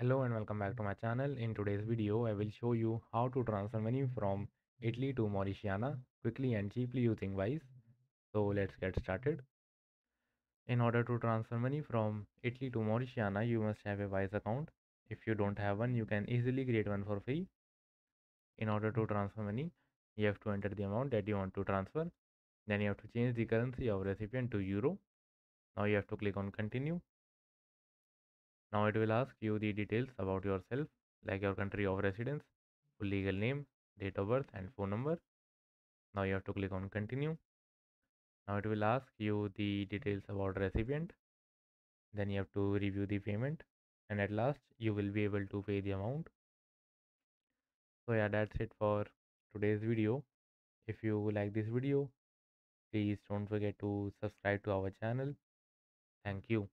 Hello and welcome back to my channel. In today's video, I will show you how to transfer money from Italy to Mauritiana quickly and cheaply using Wise. So let's get started. In order to transfer money from Italy to Mauritiana, you must have a Wise account. If you don't have one, you can easily create one for free. In order to transfer money, you have to enter the amount that you want to transfer. Then you have to change the currency of recipient to Euro. Now you have to click on continue now it will ask you the details about yourself like your country of residence, full legal name, date of birth and phone number. Now you have to click on continue. Now it will ask you the details about recipient. Then you have to review the payment and at last you will be able to pay the amount. So yeah that's it for today's video. If you like this video please don't forget to subscribe to our channel. Thank you.